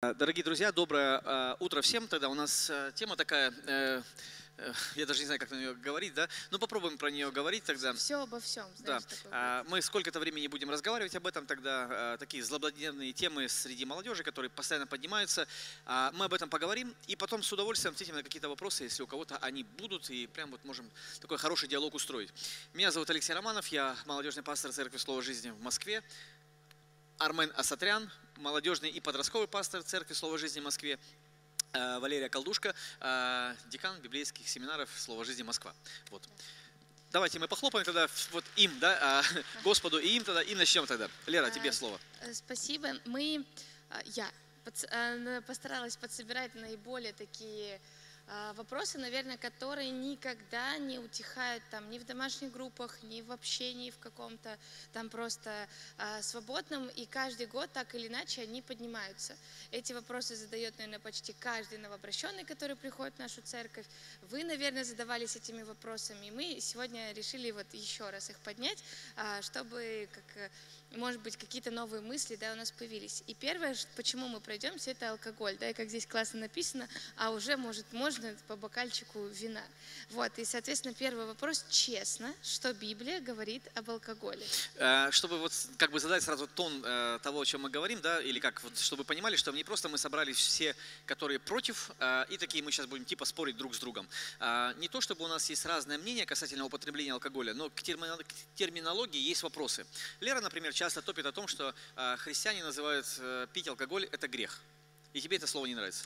Э, Дорогие друзья, доброе э, утро всем. Тогда у нас э, тема такая, я даже не знаю, как на нее говорить, да? Ну попробуем про нее говорить тогда. Все обо всем. Да, Знаешь, такое А, мы сколько-то времени будем разговаривать об этом, тогда такие злободневные темы среди молодежи, которые постоянно поднимаются. А, Мы об этом поговорим, и потом с удовольствием ответим на какие-то вопросы, если у кого-то они будут, и прям вот можем такой хороший диалог устроить. Меня зовут Алексей Романов, я молодежный пастор Церкви Слова Жизни в Москве. Армен Асатрян, молодежный и подростковый пастор Церкви Слова Жизни в Москве. Э, Валерия Колдушка, э, декан библейских семинаров Слова Жизни Москва. Вот. Давайте мы похлопаем тогда вот им, да, а, Господу и им тогда, и начнем тогда. Лера, тебе А, слово. Э, Спасибо. Мы, я постаралась подсобирать наиболее такие вопросы, наверное, которые никогда не утихают там ни в домашних группах, ни в общении в каком-то там просто а, свободном, и каждый год так или иначе они поднимаются. Эти вопросы задает, наверное, почти каждый новообращенный, который приходит в нашу церковь. Вы, наверное, задавались этими вопросами, и мы сегодня решили вот еще раз их поднять, а, чтобы как может быть, какие-то новые мысли, да, у нас появились. И первое, почему мы пройдемся, это алкоголь, да, и как здесь классно написано, а уже, может, можно по бокальчику вина. Вот, и, соответственно, первый вопрос, честно, что Библия говорит об алкоголе? Э, Чтобы вот как бы задать сразу тон э, того, о чем мы говорим, да, или как, вот, чтобы понимали, что не просто мы собрались все, которые против, э, и такие мы сейчас будем типа спорить друг с другом. Не то, чтобы у нас есть разное мнение касательно употребления алкоголя, но к термино- к терминологии есть вопросы. Лера, например, часто топит о том, что христиане называют пить алкоголь – это грех. И тебе это слово не нравится.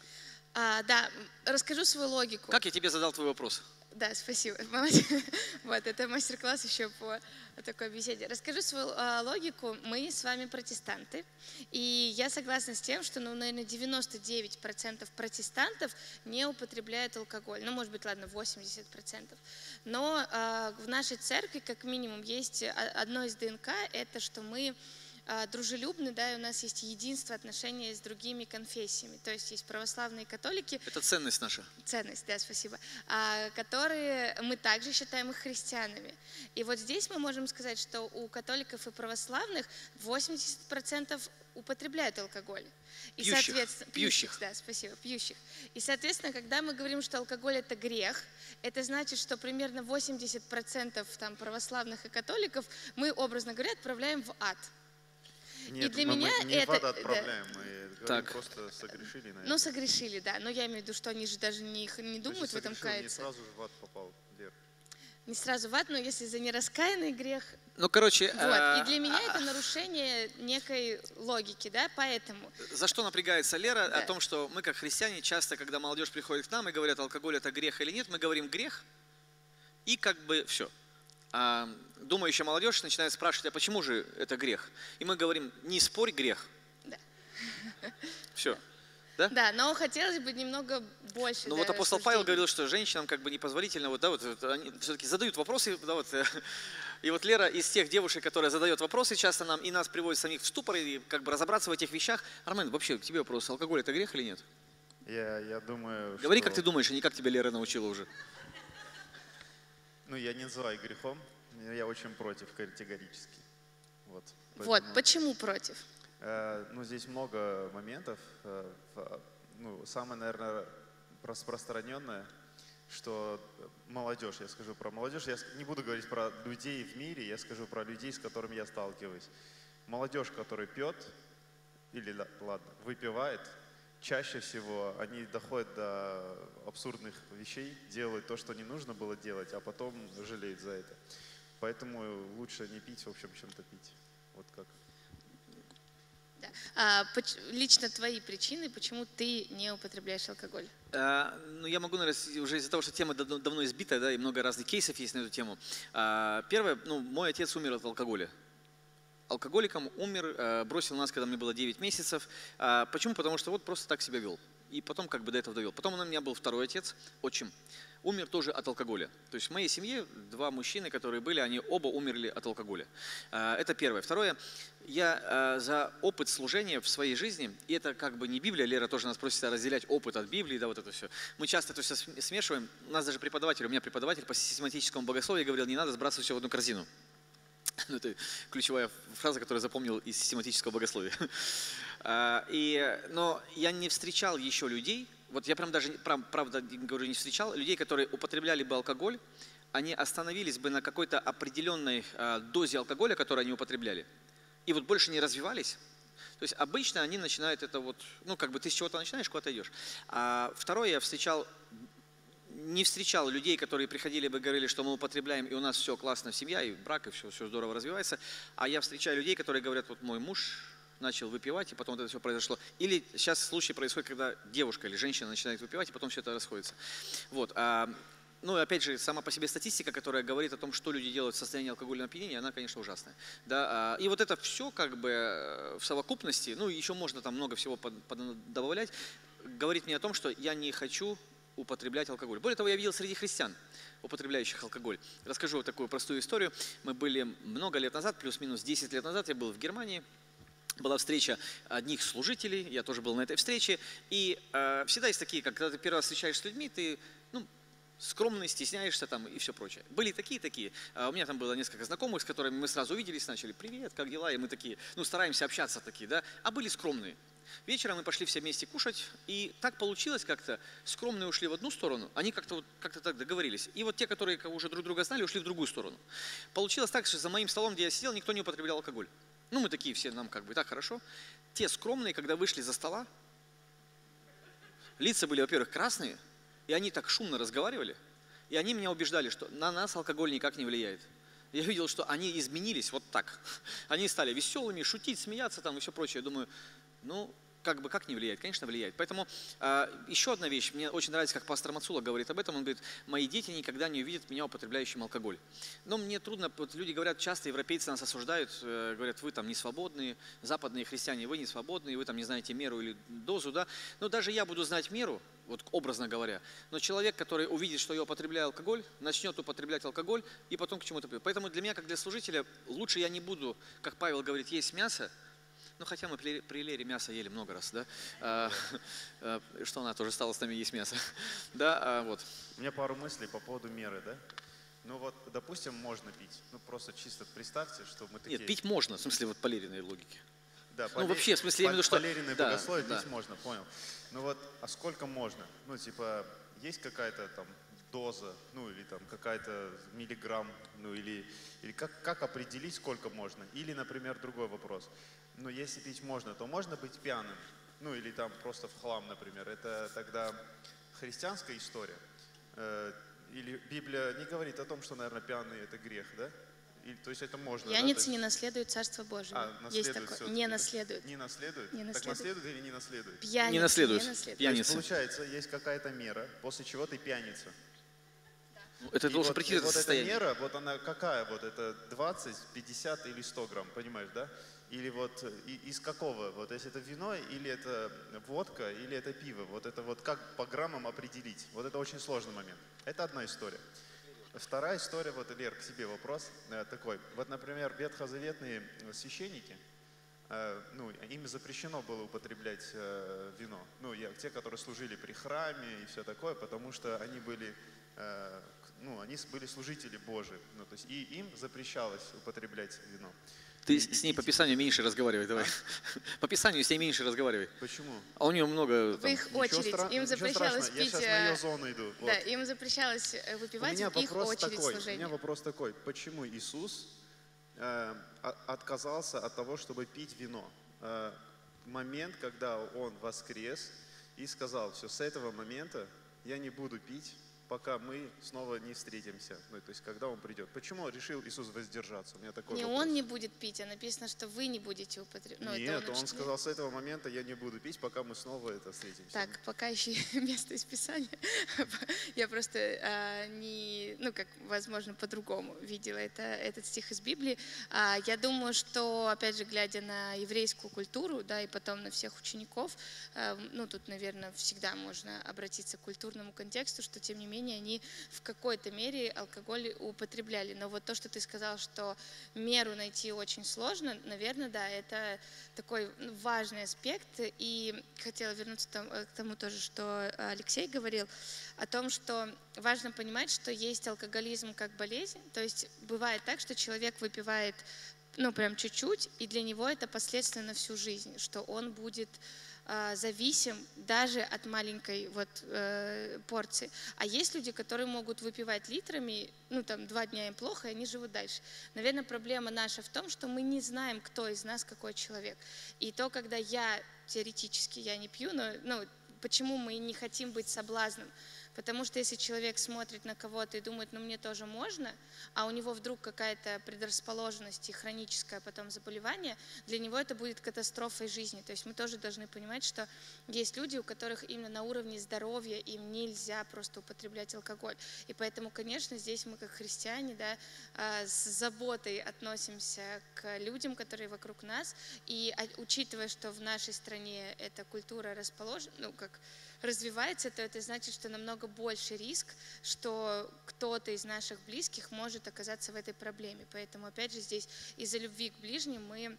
А, да, расскажу свою логику. Как я тебе задал твой вопрос? Да, спасибо. Вот, это мастер-класс еще по такой беседе. Расскажу свою а, логику. Мы с вами протестанты, и я согласна с тем, что, ну, наверное, 99% протестантов не употребляют алкоголь. Ну, может быть, ладно, 80%. Но а, в нашей церкви, как минимум, есть а, одно из ДНК, это что мы дружелюбны, да, и у нас есть единство отношения с другими конфессиями. То есть есть православные католики, Это ценность наша. ценность, да, спасибо, а, которые мы также считаем их христианами. И вот здесь мы можем сказать, что у католиков и православных 80% употребляют алкоголь. И, Пьющих, соответственно, пьющих. да, спасибо, пьющих. И, соответственно, когда мы говорим, что алкоголь это грех, это значит, что примерно 80% там православных и католиков мы, образно говоря, отправляем в ад. Нет, для мы, меня мы не это- в ад да. отправляем, мы говорим, Так. просто согрешили на Ну, это. согрешили, да. Но я имею в виду, что они же даже не, не думают в этом согрешил, Не каяться. сразу же в ад попал, Лер. Не сразу в ад, но если за нераскаянный грех, Ну, короче, Вот, э, и для меня это нарушение некой логики, да, поэтому. За что напрягается Лера? Да. О том, что мы, как христиане, часто, когда молодежь приходит к нам и говорят, алкоголь это грех или нет, мы говорим грех, и как бы все. А думающая молодежь начинает спрашивать, а почему же это грех? И мы говорим, не спорь, грех. Да. Все. Да, но хотелось бы немного больше. Ну да, вот апостол Павел рассуждений. говорил, что женщинам как бы непозволительно, вот, да, вот, вот они все-таки задают вопросы, да, вот, э, и вот Лера из тех девушек, которая задает вопросы часто нам, и нас приводит самих в ступор, и как бы разобраться в этих вещах. Армен, вообще, к тебе вопрос, алкоголь это грех или нет? Я, я думаю, Говори, что... как ты думаешь, а не как тебя Лера научила уже. Ну, я не называю грехом, я очень против категорически. Вот. Вот, Поэтому, почему против? э, ну, здесь много моментов. э, ну, самое, наверное, распространенное, что молодежь, я скажу про молодежь, я не буду говорить про людей в мире, я скажу про людей, с которыми я сталкиваюсь. Молодежь, которая пьет, или, ла- ладно, выпивает, чаще всего они доходят до абсурдных вещей, делают то, что не нужно было делать, а потом жалеют за это. Поэтому лучше не пить, в общем, чем-то пить. Вот как. Да. А, лично твои причины, почему ты не употребляешь алкоголь? Э, Ну, я могу, наверное, уже из-за того, что тема давно, давно избитая, да, и много разных кейсов есть на эту тему. А, Первое, ну, мой отец умер от алкоголя. Алкоголиком умер, э, бросил нас, когда мне было 9 месяцев. А, Почему? Потому что вот просто так себя вел. И потом как бы до этого довел. Потом у меня был второй отец, отчим, умер тоже от алкоголя. То есть в моей семье два мужчины, которые были, они оба умерли от алкоголя. А, Это первое. Второе, я э, за опыт служения в своей жизни, и это как бы не Библия, Лера тоже нас просит разделять опыт от Библии, да, вот это все. Мы часто это все смешиваем. У нас даже преподаватель, у меня преподаватель по систематическому богословию говорил, не надо сбрасывать все в одну корзину. Ну, это ключевая фраза, которую я запомнил из систематического богословия. А, и, но я не встречал еще людей, вот я прям даже, правда говорю, не встречал, людей, которые употребляли бы алкоголь, они остановились бы на какой-то определенной а, дозе алкоголя, которую они употребляли, и вот больше не развивались. То есть обычно они начинают это вот, ну как бы ты с чего-то начинаешь, куда-то идешь. А второе, я встречал не встречал людей, которые приходили бы и говорили, что мы употребляем, и у нас все классно, семья, и брак, и все, все здорово развивается. А я встречаю людей, которые говорят, вот мой муж начал выпивать, и потом вот это все произошло. Или сейчас случай происходит, когда девушка или женщина начинает выпивать, и потом все это расходится. Вот. А, ну, опять же, сама по себе статистика, которая говорит о том, что люди делают в состоянии алкогольного опьянения, она, конечно, ужасная. Да? А, и вот это все как бы э, в совокупности, ну, еще можно там много всего под, добавлять, говорит мне о том, что я не хочу употреблять алкоголь. Более того, я видел среди христиан, употребляющих алкоголь. Расскажу вот такую простую историю. Мы были много лет назад, плюс-минус 10 лет назад, я был в Германии, была встреча одних служителей, я тоже был на этой встрече, и э, всегда есть такие, когда ты первый раз встречаешься с людьми, ты ну, скромный, стесняешься там и все прочее. Были такие-такие. А у меня там было несколько знакомых, с которыми мы сразу увиделись, начали, привет, как дела, и мы такие, ну, стараемся общаться такие, да, а были скромные. Вечером мы пошли все вместе кушать, и так получилось как-то, скромные ушли в одну сторону, они как-то вот, как так договорились. И вот те, которые уже друг друга знали, ушли в другую сторону. Получилось так, что за моим столом, где я сидел, никто не употреблял алкоголь. Ну, мы такие все, нам как бы так хорошо. Те скромные, когда вышли за стола, лица были, во-первых, красные, и они так шумно разговаривали, и они меня убеждали, что на нас алкоголь никак не влияет. Я видел, что они изменились вот так. Они стали веселыми, шутить, смеяться там и все прочее. Я думаю, ну, как бы как не влияет? Конечно, влияет. Поэтому э, еще одна вещь, мне очень нравится, как пастор Мацула говорит об этом, он говорит, мои дети никогда не увидят меня употребляющим алкоголь. Но мне трудно, вот люди говорят, часто европейцы нас осуждают, э, говорят, вы там не свободные, западные христиане, вы не свободные, вы там не знаете меру или дозу, да. Но даже я буду знать меру, вот образно говоря. Но человек, который увидит, что я употребляю алкоголь, начнет употреблять алкоголь и потом к чему-то придет. Поэтому для меня, как для служителя, лучше я не буду, как Павел говорит, есть мясо, ну, хотя мы при, при Лере мясо ели много раз, да? А, а, что она тоже стала с нами есть мясо. да, а, вот. У меня пару мыслей по поводу меры, да? Ну вот, допустим, можно пить. Ну просто чисто представьте, что мы такие... Нет, пить можно, в смысле вот по Лериной логике. Да, ну, по вообще, в смысле, я имею в виду, что... По Лериной да, богословие да. пить можно, понял. Ну вот, а сколько можно? Ну, типа, есть какая-то там доза, ну или там какая-то миллиграмм, ну или, или как, как определить, сколько можно? Или, например, другой вопрос. Ну, если пить можно, то можно быть пьяным? Ну, или там просто в хлам, например. Это тогда христианская история? Э, или Библия не говорит о том, что, наверное, пьяный – это грех, да? И, то есть это можно, Пьяницы да? не наследуют Царство Божие. А, есть такое. Не наследуют. Не наследуют? Не наследуют. Так наследуют или не наследуют? Пьяницы не наследуют. Не наследуют. Пьяницы. Есть, получается, есть какая-то мера, после чего ты пьяница. Это и должен вот, прийти это вот состояние. эта мера, вот она какая? Вот это 20, 50 или 100 грамм, понимаешь, да? Или вот из какого? Вот если это вино, или это водка, или это пиво. Вот это вот как по граммам определить? Вот это очень сложный момент. Это одна история. Вторая история, вот, Лер, к себе вопрос э, такой. Вот, например, ветхозаветные священники, э, ну, им запрещено было употреблять э, вино. Ну, те, которые служили при храме и все такое, потому что они были, ну, они были служители Божии. Ну, то есть и им запрещалось употреблять вино. Ты с ней по Писанию меньше разговаривай, давай. По Писанию с ней меньше разговаривай. Почему? А у нее много... Там... В их очередь. Им запрещалось пить... Я сейчас на э, ее зону иду. Да, вот. им запрещалось э, выпивать у меня в их очередь такой, служения. У меня вопрос такой. Почему Иисус э, отказался от того, чтобы пить вино? Э, момент, когда Он воскрес и сказал, все, с этого момента я не буду пить пока мы снова не встретимся. Ну, то есть, когда он придет. Почему решил Иисус воздержаться? У меня такой не вопрос. он не будет пить, а написано, что вы не будете употреблять. Ну, Нет, он, он сказал, с этого момента я не буду пить, пока мы снова это встретимся. Так, пока еще место из Писания. я просто а, не, ну, как, возможно, по-другому видела это, этот стих из Библии. А, я думаю, что, опять же, глядя на еврейскую культуру, да, и потом на всех учеников, а, ну, тут, наверное, всегда можно обратиться к культурному контексту, что, тем не менее, менее они в какой-то мере алкоголь употребляли. Но вот то, что ты сказал, что меру найти очень сложно, наверное, да, это такой важный аспект. И хотела вернуться к тому тоже, что Алексей говорил, о том, что важно понимать, что есть алкоголизм как болезнь. То есть бывает так, что человек выпивает ну, прям чуть-чуть, и для него это последствия на всю жизнь, что он будет э, зависим даже от маленькой вот э, порции. А есть люди, которые могут выпивать литрами, ну, там, два дня им плохо, и они живут дальше. Наверное, проблема наша в том, что мы не знаем, кто из нас какой человек. И то, когда я теоретически, я не пью, но, ну, почему мы не хотим быть соблазном? Потому что если человек смотрит на кого-то и думает, ну мне тоже можно, а у него вдруг какая-то предрасположенность и хроническое потом заболевание, для него это будет катастрофой жизни. То есть мы тоже должны понимать, что есть люди, у которых именно на уровне здоровья им нельзя просто употреблять алкоголь. И поэтому, конечно, здесь мы как христиане да, а, с заботой относимся к людям, которые вокруг нас. И а, учитывая, что в нашей стране эта культура расположена, ну как развивается, то это значит, что намного больше риск, что кто-то из наших близких может оказаться в этой проблеме. Поэтому, опять же, здесь из-за любви к ближним мы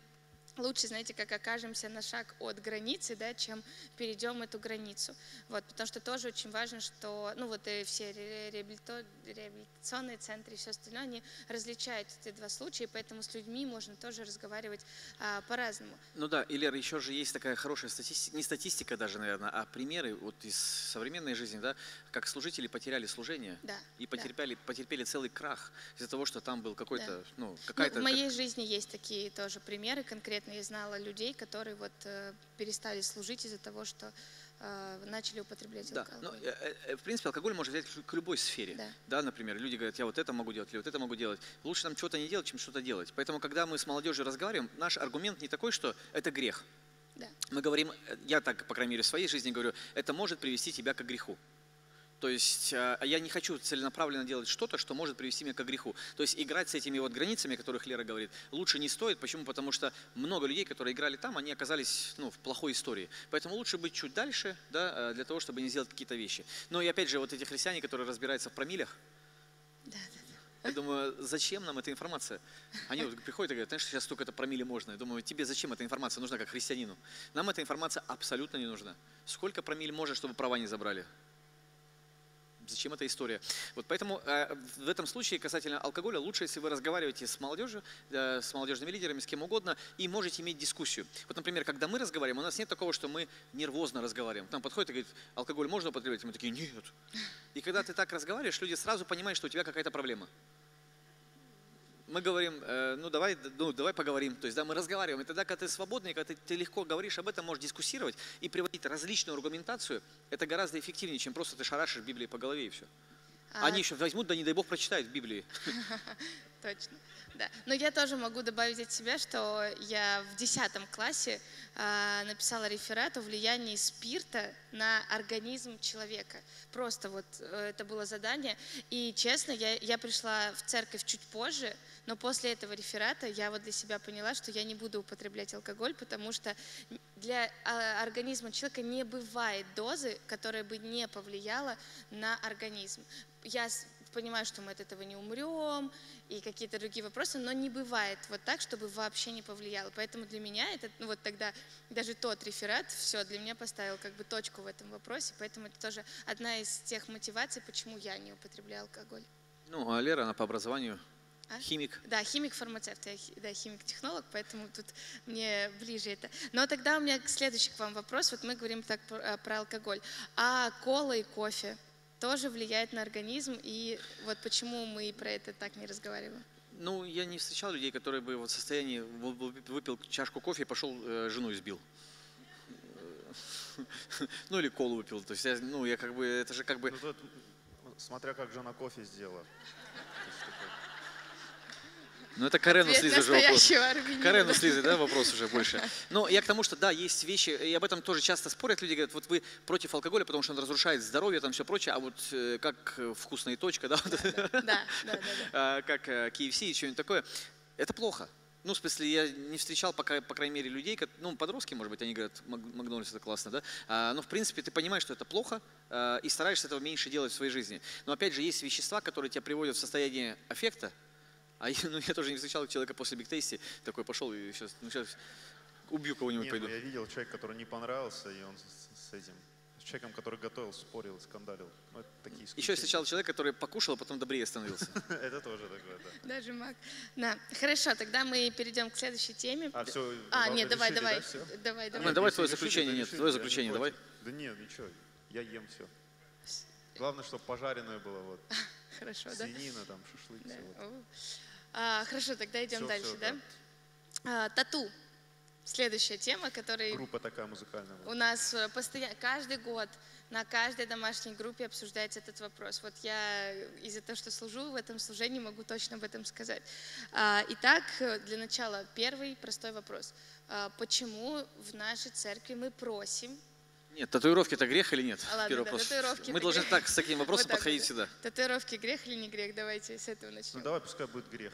лучше, знаете, как окажемся на шаг от границы, да, чем перейдем эту границу. Вот, потому что тоже очень важно, что, ну вот и все реабилитационные центры и все остальное, они различают эти два случая, поэтому с людьми можно тоже разговаривать а, по-разному. Ну да, и Лера, еще же есть такая хорошая статистика, не статистика даже, наверное, а примеры вот из современной жизни, да, как служители потеряли служение да, и потерпели, да. потерпели целый крах из-за того, что там был какой-то, да. ну, какая-то... Ну, в моей жизни есть такие тоже примеры конкретно конкретно я знала людей, которые вот э, перестали служить из-за того, что э, начали употреблять алкоголь. Да, ну, э, в принципе, алкоголь можно взять к любой сфере. Да. да, например, люди говорят, я вот это могу делать, или вот это могу делать. Лучше нам чего-то не делать, чем что-то делать. Поэтому, когда мы с молодежью разговариваем, наш аргумент не такой, что это грех. Да. Мы говорим, я так, по крайней мере, в своей жизни говорю, это может привести тебя к греху. То есть а я не хочу целенаправленно делать что-то, что может привести меня к греху. То есть играть с этими вот границами, о которых Лера говорит, лучше не стоит. Почему? Потому что много людей, которые играли там, они оказались ну, в плохой истории. Поэтому лучше быть чуть дальше, да, а, для того, чтобы не сделать какие-то вещи. Но и опять же, вот эти христиане, которые разбираются в промилях, да, да, я думаю, зачем нам эта информация? Они вот приходят и говорят, знаешь, сейчас столько это промили можно. Я думаю, тебе зачем эта информация нужна как христианину? Нам эта информация абсолютно не нужна. Сколько промили можно, чтобы права не забрали? Зачем эта история? Вот поэтому э, в этом случае касательно алкоголя лучше, если вы разговариваете с молодежью, э, с молодежными лидерами, с кем угодно, и можете иметь дискуссию. Вот, например, когда мы разговариваем, у нас нет такого, что мы нервозно разговариваем. К нам подходит и говорит, алкоголь можно употреблять? И мы такие, нет. И когда ты так разговариваешь, люди сразу понимают, что у тебя какая-то проблема мы говорим, э, ну давай, ну давай поговорим. То есть, да, мы разговариваем. И тогда, когда ты свободный, когда ты, ты легко говоришь об этом, можешь дискуссировать и приводить различную аргументацию, это гораздо эффективнее, чем просто ты шарашишь Библии по голове и все. А... Они еще возьмут, да не дай бог прочитают в Библии. Точно. Да. Но я тоже могу добавить от себя, что я в 10 классе э, написала реферат о влиянии спирта на организм человека. Просто вот э, это было задание. И честно, я, я пришла в церковь чуть позже, но после этого реферата я вот для себя поняла, что я не буду употреблять алкоголь, потому что для а, организма человека не бывает дозы, которая бы не повлияла на организм. Я понимаю, что мы от этого не умрем и какие-то другие вопросы, но не бывает вот так, чтобы вообще не повлияло. Поэтому для меня это, ну вот тогда даже тот реферат все для меня поставил как бы точку в этом вопросе, поэтому это тоже одна из тех мотиваций, почему я не употребляю алкоголь. Ну, а Лера, она по образованию а? Химик. Да, химик-фармацевт, я да, химик-технолог, поэтому тут мне ближе это. Но тогда у меня следующий к вам вопрос. Вот мы говорим так про, про алкоголь. А кола и кофе тоже влияет на организм, и вот почему мы про это так не разговариваем? Ну, я не встречал людей, которые бы в состоянии выпил чашку кофе и пошел э, жену избил. Ну или колу выпил. То есть, я, ну, я как бы, это же как бы... Ну, тут, смотря как жена кофе сделала. Ну, это Карену с Лизой уже вопрос. Карену с Лизой, да, вопрос уже больше. Но я к тому, что да, есть вещи, и об этом тоже часто спорят люди, говорят, вот вы против алкоголя, потому что он разрушает здоровье, там все прочее, а вот э, как вкусная точка, да, а, как KFC и что-нибудь такое, это плохо. Ну, в смысле, я не встречал, пока, по крайней мере, людей, ну, подростки, может быть, они говорят, «Мак- Макдональдс это классно, да? А, но, в принципе, ты понимаешь, что это плохо, а, и стараешься этого меньше делать в своей жизни. Но, опять же, есть вещества, которые тебя приводят в состояние аффекта, а я, ну, я тоже не встречал человека после Tasty, такой пошел и сейчас, ну, сейчас убью кого-нибудь пойду. ну, я видел человека, который не понравился, и он с, с этим, с человеком, который готовил, спорил, скандалил. Ну, это такие Еще я встречал человека, который покушал, а потом добрее становился. Это тоже такое, да. Даже маг. Да, хорошо, тогда мы перейдем к следующей теме. А все, А, нет, давай, давай, давай, Ну, давай. давай твое заключение, нет, твое заключение, давай. Да нет, ничего, я ем все. Главное, чтобы пожаренное было, вот, Хорошо, да? свинина, там, шашлык, Да. все. Вот. А, хорошо, тогда идем Всё, дальше, всё, да? А, тату. Следующая тема, которая Группа такая музыкальная. у нас постоянно, каждый год на каждой домашней группе обсуждается этот вопрос. Вот я из-за того, что служу в этом служении, могу точно об этом сказать. А, Итак, для начала первый простой вопрос. А, Почему в нашей церкви мы просим Нет, татуировки это грех или нет? А, ладно, Первый да, вопрос. татуировки Мы должны грех. так с таким вопросом Вот так подходить вот, всегда. татуировки грех или не грех? Давайте с этого Ну начнем. давай, пускай будет грех.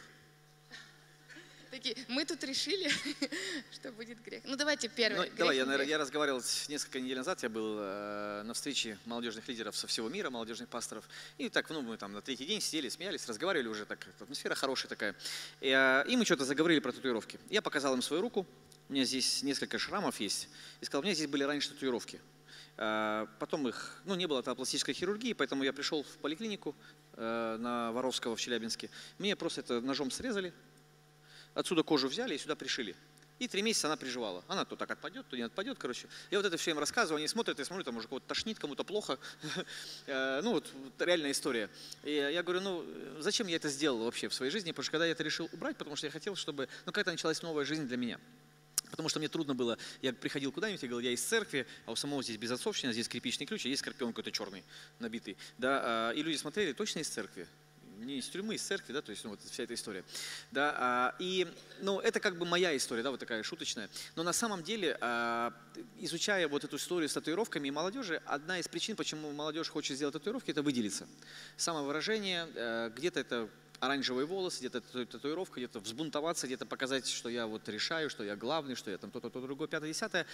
Такие, мы тут решили, что будет грех. Ну давайте первый. Ну, грех, давай, я, наверное, грех. я разговаривал несколько недель назад, я был э, на встрече молодежных лидеров со всего мира, молодежных пасторов. И так, ну, мы там на третий день сидели, смеялись, разговаривали уже, так, атмосфера хорошая такая. И, э, и мы что-то заговорили про татуировки. Я показал им свою руку, у меня здесь несколько шрамов есть, и сказал, у меня здесь были раньше татуировки. Э, Потом их, ну, не было там пластической хирургии, поэтому я пришел в поликлинику э, на Воровского в Челябинске. Мне просто это ножом срезали, отсюда кожу взяли и сюда пришили. И три месяца она приживала. Она то так отпадет, то не отпадет, короче. Я вот это все им рассказываю, они смотрят, я смотрю, там уже кого-то тошнит, кому-то плохо. Э, Ну вот реальная история. И я говорю, ну зачем я это сделал вообще в своей жизни? Потому что когда я это решил убрать, потому что я хотел, чтобы, ну какая-то началась новая жизнь для меня. Потому что мне трудно было, я приходил куда-нибудь, я говорил, я из церкви, а у самого здесь безотцовщина, здесь скрипичный ключ, а есть скорпион какой-то черный, набитый. Да, а, и люди смотрели, точно из церкви? Не из тюрьмы, из церкви, да, то есть ну, вот вся эта история. Да, а, и, ну, это как бы моя история, да, вот такая шуточная. Но на самом деле, а, изучая вот эту историю с татуировками и молодежи, одна из причин, почему молодежь хочет сделать татуировки, это выделиться. Самовыражение, э, где-то это оранжевые волосы, где-то тату- татуировка, где-то взбунтоваться, где-то показать, что я вот решаю, что я главный, что я там то-то, то другое, пятое, десятое.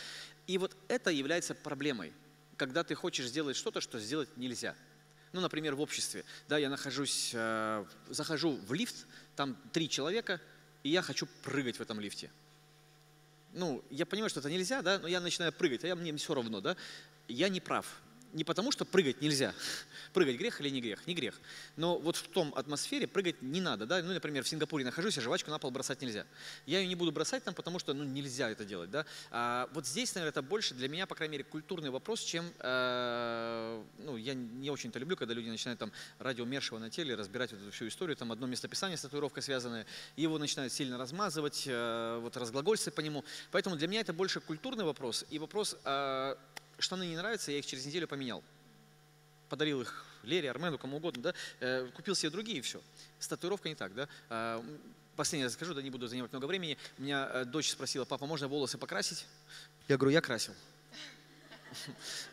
И вот это является проблемой, когда ты хочешь сделать что-то, что сделать нельзя. Ну, например, в обществе. Да, я нахожусь, э, захожу в лифт, там три человека, и я хочу прыгать в этом лифте. Ну, я понимаю, что это нельзя, да, но я начинаю прыгать, а я, мне все равно, да. Я не прав. Не потому, что прыгать нельзя. Прыгать грех или не грех? Не грех. Но вот в том атмосфере прыгать не надо. Да? Ну, например, в Сингапуре нахожусь, а жвачку на пол бросать нельзя. Я ее не буду бросать там, потому что ну, нельзя это делать. Да? А вот здесь, наверное, это больше для меня, по крайней мере, культурный вопрос, чем... э, ну, я не очень-то люблю, когда люди начинают там ради умершего на теле разбирать вот эту всю историю, там одно местописание с татуировкой связанное, его начинают сильно размазывать, э, вот разглагольствовать по нему. Поэтому для меня это больше культурный вопрос и вопрос, э, штаны не нравятся, я их через неделю поменял подарил их Лере, Армену, кому угодно, да, э, купил себе другие и все. С татуировкой не так, да. А, Последнее скажу, да не буду занимать много времени. У меня э, дочь спросила, папа, можно волосы покрасить? Я говорю, я красил.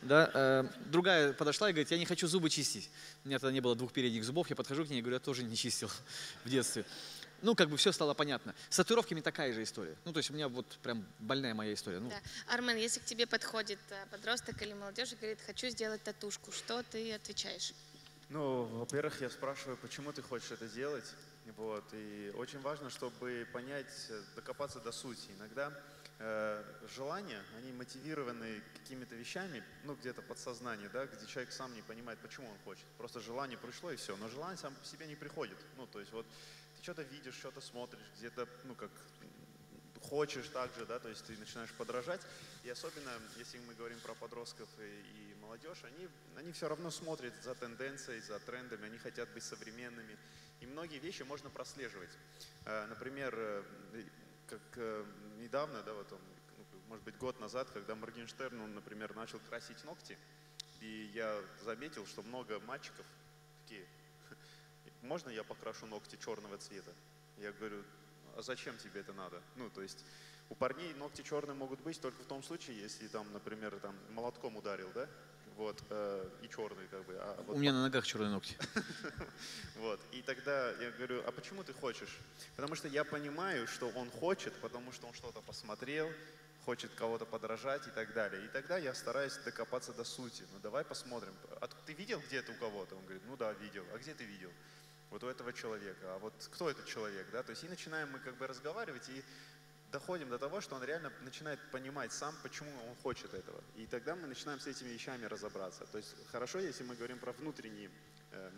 Да, э, другая подошла и говорит, я не хочу зубы чистить. У меня тогда не было двух передних зубов, я подхожу к ней и говорю, я тоже не чистил в детстве. Ну, как бы все стало понятно. С татуировками такая же история. Ну, то есть у меня вот прям больная моя история. Ну, Да. Армен, если к тебе подходит э, подросток или молодежь и говорит, хочу сделать татушку, что ты отвечаешь? Ну, во-первых, я спрашиваю, почему ты хочешь это делать. Вот. И очень важно, чтобы понять, э, докопаться до сути. Иногда э, желания, они мотивированы какими-то вещами, ну, где-то подсознание, да, где человек сам не понимает, почему он хочет. Просто желание пришло и все. Но желание сам по себе не приходит. Ну, то есть вот что-то видишь, что-то смотришь, где-то, ну, как хочешь так же, да, то есть ты начинаешь подражать. И особенно, если мы говорим про подростков и, и молодежь, они, они все равно смотрят за тенденцией, за трендами, они хотят быть современными. И многие вещи можно прослеживать. Э, Например, э, как э, недавно, да, вот он, может быть, год назад, когда Моргенштерн, он, например, начал красить ногти, и я заметил, что много мальчиков такие, можно я покрашу ногти черного цвета? Я говорю, а зачем тебе это надо? Ну, то есть У парней ногти черные могут быть только в том случае, если там, например, там молотком ударил, да? Вот, э, и черный как бы. А вот У меня на ногах черные ногти. Вот. И тогда я говорю, а почему ты хочешь? Потому что я понимаю, что он хочет, потому что он что-то посмотрел, хочет кого-то подражать и так далее. И тогда я стараюсь докопаться до сути. Ну давай посмотрим. А ты видел где-то у кого-то? Он говорит, ну да, видел. А где ты видел? Вот у этого человека. А вот кто этот человек? Да? То есть и начинаем мы как бы разговаривать и доходим до того, что он реально начинает понимать сам, почему он хочет этого. И тогда мы начинаем с этими вещами разобраться. То есть хорошо, если мы говорим про внутренние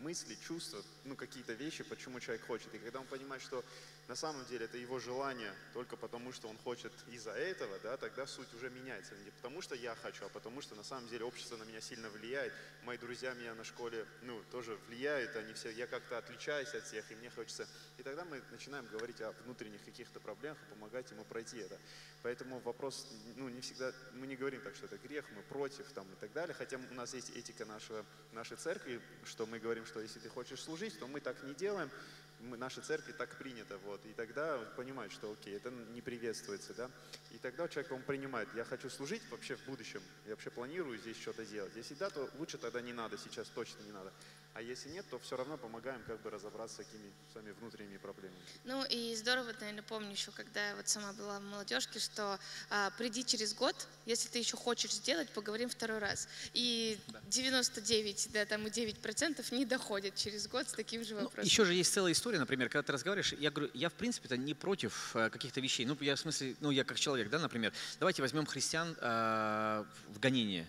мысли, чувства, ну какие-то вещи, почему человек хочет. И когда он понимает, что на самом деле это его желание только потому, что он хочет из-за этого, да, тогда суть уже меняется. Не потому что я хочу, а потому что на самом деле общество на меня сильно влияет. Мои друзья меня на школе, ну, тоже влияют, они все, я как-то отличаюсь от всех, и мне хочется. И тогда мы начинаем говорить о внутренних каких-то проблемах и помогать ему пройти это. Поэтому вопрос, ну, не всегда, мы не говорим так, что это грех, мы против там и так далее, хотя у нас есть этика нашего, нашей церкви, что мы говорим, что если ты хочешь служить, то мы так не делаем, мы, нашей церкви так принято, вот, и тогда понимает, что окей, это не приветствуется, да, и тогда человек, он принимает, я хочу служить вообще в будущем, я вообще планирую здесь что-то делать, если да, то лучше тогда не надо, сейчас точно не надо, а если нет, то все равно помогаем как бы разобраться с такими своими внутренними проблемами. Ну и здорово, наверное, помню еще, когда я вот сама была в молодежке, что а, приди через год, если ты еще хочешь сделать, поговорим второй раз. И 99, да, там и 9 процентов не доходят через год с таким же Ну, вопросом. еще же есть целая история, например, когда ты разговариваешь, я говорю, я в принципе-то не против э, каких-то вещей. Ну, я в смысле, ну, я как человек, да, например. Давайте возьмем христиан э, в гонение.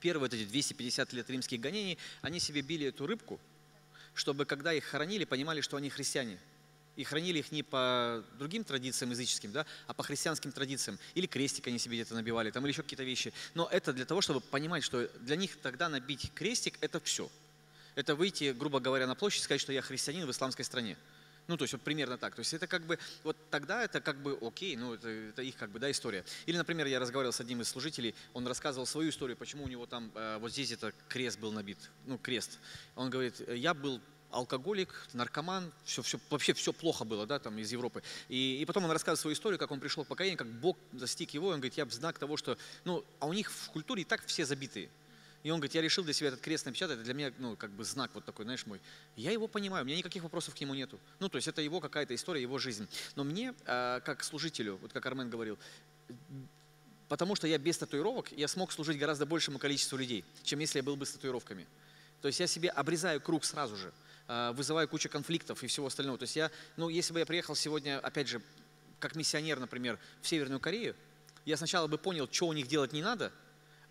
Первые эти 250 лет римских гонений, они себе били эту рыбку, чтобы когда их хоронили, понимали, что они христиане. И хранили их не по другим традициям языческим, да, а по христианским традициям. Или крестик они себе где-то набивали, там, или еще какие-то вещи. Но это для того, чтобы понимать, что для них тогда набить крестик – это все. Это выйти, грубо говоря, на площадь и сказать, что я христианин в исламской стране. Ну, то есть вот примерно так. То есть это как бы, вот тогда это как бы окей, ну, это, это их как бы, да, история. Или, например, я разговаривал с одним из служителей, он рассказывал свою историю, почему у него там э, вот здесь это крест был набит, ну, крест. Он говорит, я был алкоголик, наркоман, все, все, вообще все плохо было, да, там из Европы. И, и потом он рассказывает свою историю, как он пришел к покаянию, как Бог достиг его, он говорит, я знак того, что, ну, а у них в культуре и так все забитые. И он говорит, я решил для себя этот крест напечатать, это для меня, ну, как бы знак вот такой, знаешь, мой. Я его понимаю, у меня никаких вопросов к нему нету. Ну, то есть это его какая-то история, его жизнь. Но мне, э, как служителю, вот как Армен говорил, потому что я без татуировок, я смог служить гораздо большему количеству людей, чем если я был бы с татуировками. То есть я себе обрезаю круг сразу же, э, вызываю кучу конфликтов и всего остального. То есть я, ну, если бы я приехал сегодня, опять же, как миссионер, например, в Северную Корею, я сначала бы понял, что у них делать не надо –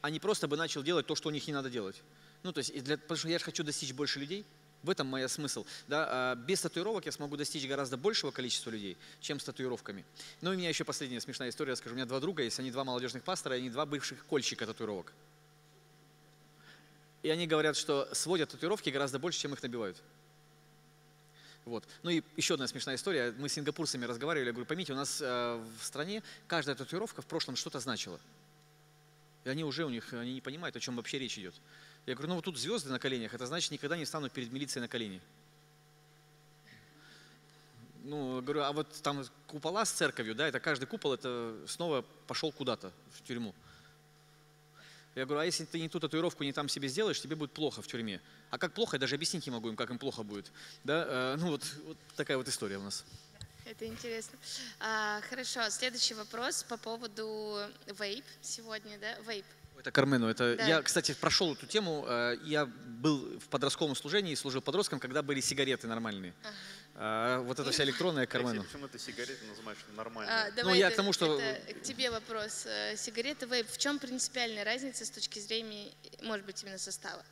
а не просто бы начал делать то, что у них не надо делать. Ну, то есть, для, потому что я же хочу достичь больше людей, в этом моя смысл. Да? А без татуировок я смогу достичь гораздо большего количества людей, чем с татуировками. Ну и у меня еще последняя смешная история, расскажу. У меня два друга есть, они два молодежных пастора, и они два бывших кольщика татуировок. И они говорят, что сводят татуировки гораздо больше, чем их набивают. Вот. Ну и еще одна смешная история. Мы с сингапурцами разговаривали, я говорю, поймите, у нас э, в стране каждая татуировка в прошлом что-то значила. И они уже у них, они не понимают, о чем вообще речь идет. Я говорю, ну вот тут звезды на коленях, это значит, никогда не станут перед милицией на колени. Ну, говорю, а вот там купола с церковью, да, это каждый купол, это снова пошел куда-то, в тюрьму. Я говорю, а если ты не ту татуировку не там себе сделаешь, тебе будет плохо в тюрьме. А как плохо, я даже объяснить не могу им, как им плохо будет. Да? Э, ну вот, вот такая вот история у нас. Это интересно. А, хорошо, следующий вопрос по поводу вейп сегодня, да? Вейп. Это Кармену. Это Да. я, кстати, прошел эту тему. э, Я был в подростковом служении, служил подростком, когда были сигареты нормальные. А, Вот эта вся электронная Кармену. Почему ты сигареты называешь? А, давай, я да, к тому, что- это к тебе вопрос. Э, Сигареты, вейп. В чем принципиальная разница с точки зрения, может быть, именно состава?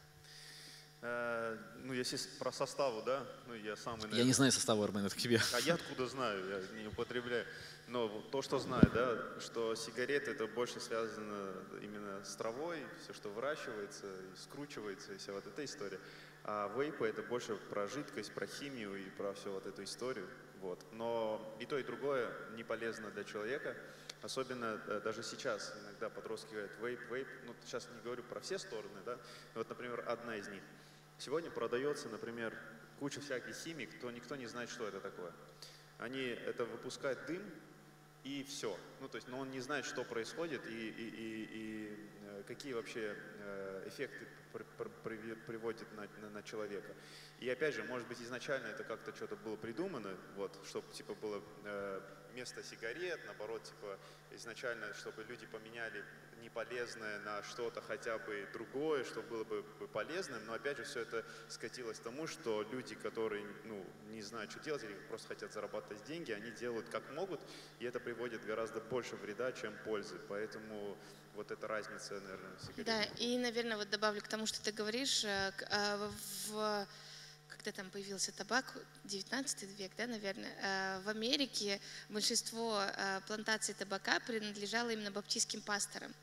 Э, ну, если про составу, да, ну, я сам, Я не знаю состава Армена, это к тебе. А я откуда знаю, я не употребляю. Но то, что знаю, да, что сигареты это больше связано именно с травой, все, что выращивается, скручивается, и вся вот эта история. А вейпы это больше про жидкость, про химию и про всю вот эту историю. Вот. Но и то, и другое не полезно для человека. Особенно э, даже сейчас иногда подростки говорят вейп, вейп. Ну, сейчас не говорю про все стороны, да. Вот, например, одна из них. Сегодня продается, например, куча всяких химик, то никто не знает, что это такое. Они это выпускают дым, и все. Ну, то есть, но он не знает, что происходит и, и, и, и э, какие вообще э, эффекты приводит на, на, на человека. И опять же, может быть, изначально это как-то что-то было придумано, вот, чтобы типа было э, место сигарет, наоборот, типа изначально, чтобы люди поменяли неполезное на что-то хотя бы другое, что было бы полезным, но опять же все это скатилось к тому, что люди, которые ну, не знают, что делать, или просто хотят зарабатывать деньги, они делают как могут, и это приводит гораздо больше вреда, чем пользы. Поэтому вот эта разница, наверное, сигарет. Да, и, наверное, вот добавлю к тому, что ты говоришь, э, э, в когда там появился табак, 19 век, да, наверное, э, в Америке большинство плантаций табака принадлежало именно баптистским пасторам.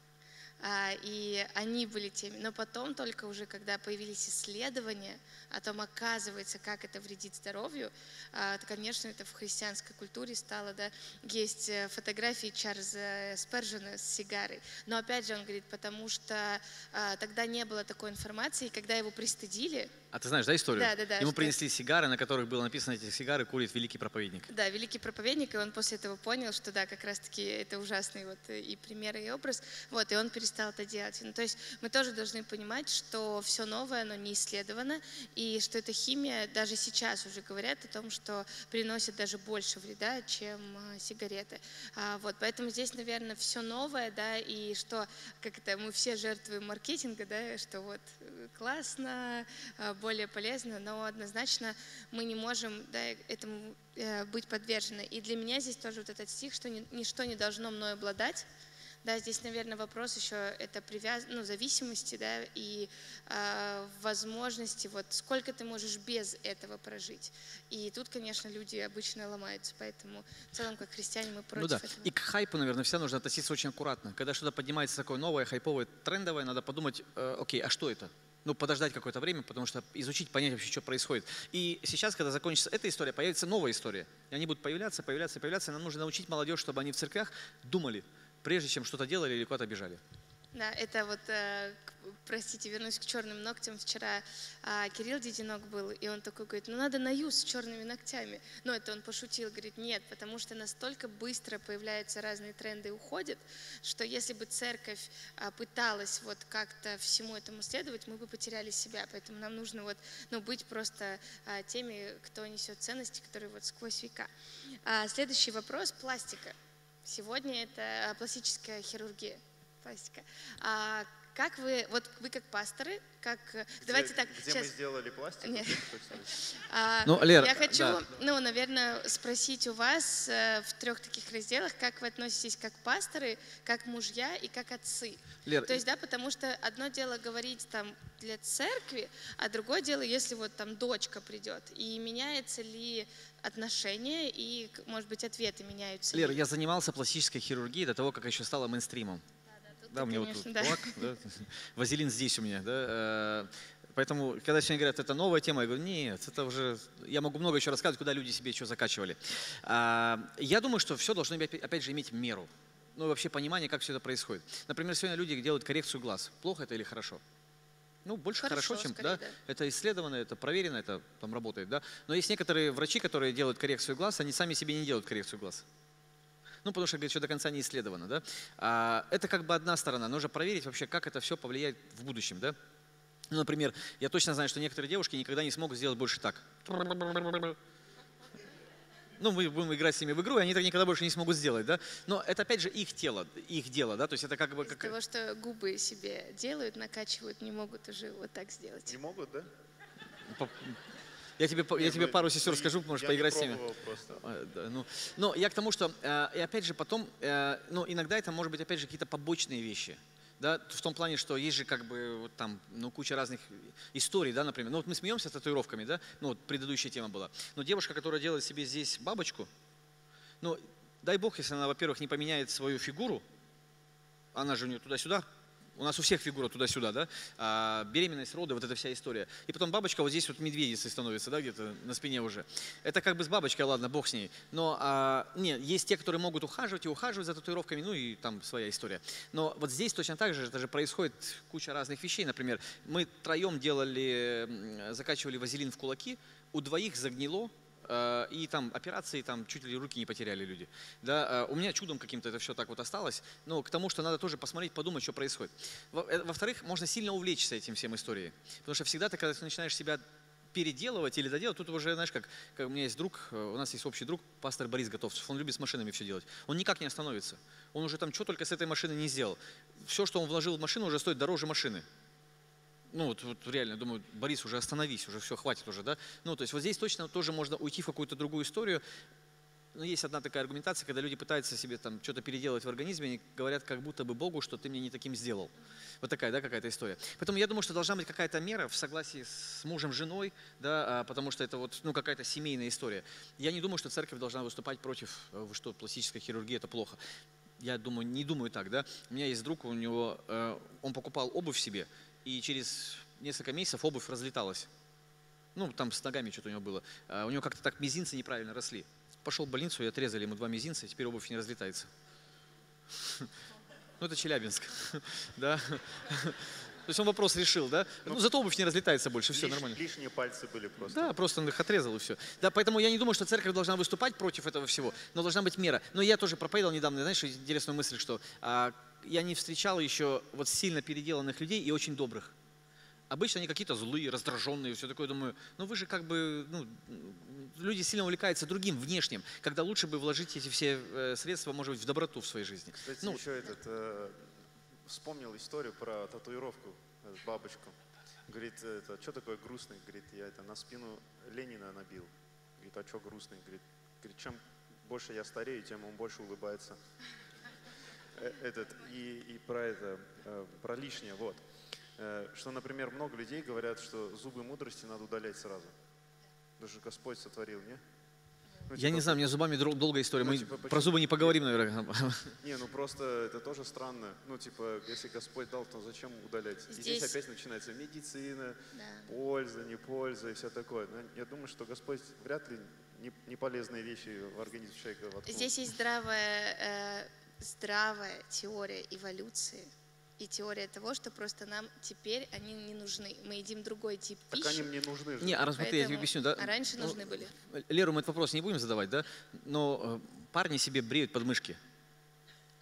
А, и они были теми. Но потом только уже, когда появились исследования о том, оказывается, как это вредит здоровью, а, то, конечно, это в христианской культуре стало, да, есть э, фотографии Чарльза Спержина с сигарой. Но опять же он говорит, потому что а, тогда не было такой информации, и когда его пристыдили, а ты знаешь, да, историю? Да, да, да. Ему что... принесли сигары, на которых было написано, эти сигары курит великий проповедник. Да, великий проповедник, и он после этого понял, что да, как раз-таки это ужасный вот и пример, и образ. Вот, и он перестал это делать. Ну, то есть мы тоже должны понимать, что все новое, оно не исследовано, и что эта химия, даже сейчас уже говорят о том, что приносит даже больше вреда, чем э, сигареты. А, вот, поэтому здесь, наверное, все новое, да, и что, как это, мы все жертвы маркетинга, да, что вот э, классно, а, более полезно, но однозначно мы не можем да, этому э, быть подвержены. И для меня здесь тоже вот этот стих, что ничто не должно мной обладать, да, здесь, наверное, вопрос еще это привяз... ну, зависимости, да, и э, возможности, вот сколько ты можешь без этого прожить. И тут, конечно, люди обычно ломаются, поэтому в целом, как христиане, мы против ну да. этого. И к хайпу, наверное, всегда нужно относиться очень аккуратно. Когда что-то поднимается такое новое, хайповое, трендовое, надо подумать, э, окей, а что это? Ну, подождать какое-то время, потому что изучить, понять вообще, что происходит. И сейчас, когда закончится эта история, появится новая история. И они будут появляться, появляться, появляться. Нам нужно научить молодежь, чтобы они в церквях думали, прежде чем что-то делали или куда-то бежали. Да, это вот, э, простите, вернусь к черным ногтям. Вчера а, Кирилл Дединок был, и он такой говорит, ну надо наюз с черными ногтями. Но это он пошутил, говорит, нет, потому что настолько быстро появляются разные тренды и уходят, что если бы церковь а, пыталась вот как-то всему этому следовать, мы бы потеряли себя. Поэтому нам нужно вот, ну, быть просто а, теми, кто несет ценности, которые вот сквозь века. Следующий вопрос – пластика. Сегодня это пластическая хирургия пластика. А как вы, вот вы как пасторы, как, где, давайте так. Где сейчас. мы сделали пластику? Нет. А, ну, Лера, я хочу, да. ну, наверное, спросить у вас э, в трех таких разделах, как вы относитесь как пасторы, как мужья и как отцы. Лер, То есть, да, потому что одно дело говорить там для церкви, а другое дело, если вот там дочка придет, и меняется ли отношения и, может быть, ответы меняются. Лера, я занимался пластической хирургией до того, как еще стала мейнстримом да, у меня конечно, вот да. лак, да, вазелин здесь у меня, да, э, Поэтому, когда сегодня говорят, это новая тема, я говорю, нет, это уже, я могу много еще рассказывать, куда люди себе что закачивали. А, я думаю, что все должно, опять же, иметь меру. Ну, вообще понимание, как все это происходит. Например, сегодня люди делают коррекцию глаз. Плохо это или хорошо? Ну, больше хорошо, хорошо чем, скорее, да? да. Это исследовано, это проверено, это там работает, да? Но есть некоторые врачи, которые делают коррекцию глаз, они сами себе не делают коррекцию глаз ну, потому что, говорит, еще до конца не исследовано, да. А, это как бы одна сторона, нужно проверить вообще, как это все повлияет в будущем, да. Ну, например, я точно знаю, что некоторые девушки никогда не смогут сделать больше так. Ну, мы будем играть с ними в игру, и они так никогда больше не смогут сделать, да? Но это, опять же, их тело, их дело, да? То есть это как бы... Из как... того, что губы себе делают, накачивают, не могут уже вот так сделать. Не могут, да? Я тебе, я тебе пару сестер скажу, можешь поиграть с ними. Просто. Да, ну, но я к тому, что, э, и опять же, потом, э, ну, иногда это может быть, опять же, какие-то побочные вещи. Да, в том плане, что есть же как бы вот там, ну, куча разных историй, да, например. Ну, вот мы смеемся с татуировками, да, ну, вот предыдущая тема была. Но девушка, которая делает себе здесь бабочку, ну, дай бог, если она, во-первых, не поменяет свою фигуру, она же у нее туда-сюда у нас у всех фигура туда-сюда, да? А, беременность, роды, вот эта вся история. И потом бабочка вот здесь вот медведицей становится, да, где-то на спине уже. Это как бы с бабочкой, ладно, бог с ней. Но а, нет, есть те, которые могут ухаживать и ухаживать за татуировками, ну и там своя история. Но вот здесь точно так же, это же происходит куча разных вещей. Например, мы троем делали, закачивали вазелин в кулаки, у двоих загнило, и там операции, там чуть ли руки не потеряли люди. Да, э, у меня чудом каким-то это все так вот осталось, но к тому, что надо тоже посмотреть, подумать, что происходит. Э, Во-вторых, можно сильно увлечься этим всем историей, потому что всегда ты, когда ты начинаешь себя переделывать или доделать, тут уже, знаешь, как, как у меня есть друг, э, у нас есть общий друг, пастор Борис Готовцев, он любит с машинами все делать. Он никак не остановится. Он уже там что только с этой машины не сделал. Все, что он вложил в машину, уже стоит дороже машины. Ну вот, вот реально, думаю, Борис, уже остановись, уже все, хватит уже, да? Ну, то есть вот здесь точно тоже можно уйти в какую-то другую историю. Но есть одна такая аргументация, когда люди пытаются себе там что-то переделать в организме, они говорят как будто бы Богу, что ты мне не таким сделал. Вот такая, да, какая-то история. Поэтому я думаю, что должна быть какая-то мера в согласии с мужем, женой, да, а, потому что это вот, ну, какая-то семейная история. Я не думаю, что церковь должна выступать против, э, что, пластическая хирургия, это плохо. Я думаю, не думаю так, да. У меня есть друг, у него, э, он покупал обувь себе, и через несколько месяцев обувь разлеталась. Ну, там с ногами что-то у него было. А у него как-то так мизинцы неправильно росли. Пошел в больницу и отрезали ему два мизинца, и теперь обувь не разлетается. Ну, это Челябинск, да. То есть он вопрос решил, да? Ну, зато обувь не разлетается больше, все Лиш- нормально. Лишние пальцы были просто. Да, просто он их отрезал и все. Да, поэтому я не думаю, что церковь должна выступать против этого всего, но должна быть мера. Но я тоже проповедовал недавно, знаешь, интересную мысль, что а, я не встречал еще вот сильно переделанных людей и очень добрых. Обычно они какие-то злые, раздраженные, все такое. Думаю, ну вы же как бы, ну, люди сильно увлекаются другим, внешним, когда лучше бы вложить эти все э, средства, может быть, в доброту в своей жизни. Кстати, Ну, еще этот, э, вспомнил историю про татуировку, э, бабочку. Говорит, это, что такое грустный? Говорит, я это на спину Ленина набил. Говорит, а что грустный? Говорит, говорит, чем больше я старею, тем он больше улыбается. Э, Этот, и, и про это, э, про лишнее, вот. Э, Что, например, много людей говорят, что зубы мудрости надо удалять сразу. Даже Господь сотворил, не? Ну, Я типа, не знаю, мне с зубами дол- долгая история. Ну, Мы типа, про зубы не поговорим, наверное. Не, ну просто это тоже странно. Ну, типа, если Господь дал, то зачем удалять? И здесь Здесь- опять начинается медицина, Да. польза, не польза и все такое. Но я думаю, что Господь вряд ли не- неполезные вещи в организм человека воткнул. Здесь есть здравая, э, здравая теория эволюции и теория того, что просто нам теперь они не нужны. Мы едим другой тип Так пищи. они мне нужны же. Не, а раз смотри, я тебе объясню, да? А раньше Ну, нужны были. Леру мы этот вопрос не будем задавать, да? Но э, парни себе бреют подмышки.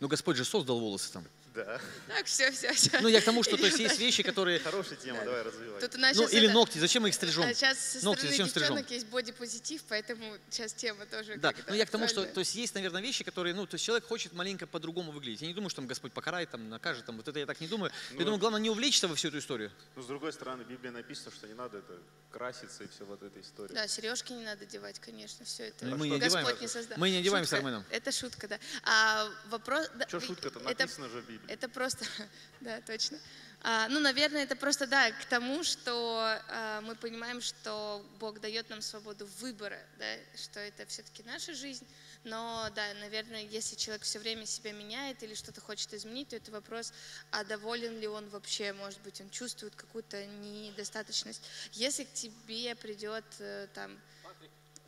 Ну, Господь же создал волосы там. Да. Так, все, все, все. Ну, я к тому, что то есть есть вещи, которые... Хорошая тема, давай развивай. Тут у нас Ну, или это- ногти, зачем мы их стрижем? А сейчас со Ногти зачем стрижем? есть бодипозитив, поэтому сейчас тема тоже Да, ну я к тому, что то есть есть, наверное, вещи, которые, ну, то есть человек хочет маленько по-другому выглядеть. Я не думаю, что там Господь покарает, там, накажет, там, вот это я так не думаю. Ну, я думаю, главное не увлечься во всю эту историю. Но с другой стороны, в Библии написано, что не надо это краситься и все вот эта история. Да, сережки не надо девать, конечно, все это. Ну, мы не Господь одеваем. не создал. Мы не одеваем с Шутка. Арменом. Это шутка, да. А вопрос... да, Что шутка-то? это- Написано же в Библии. Это просто, да, точно. А, ну, наверное, это просто, да, к тому, что а, мы понимаем, что Бог дает нам свободу выбора, да, что это все-таки наша жизнь. Но, да, наверное, если человек все время себя меняет или что-то хочет изменить, то это вопрос, а доволен ли он вообще, может быть, он чувствует какую-то недостаточность. Если к тебе придет э, там